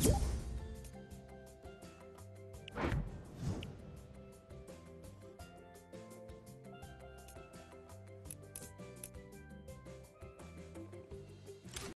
Yeah.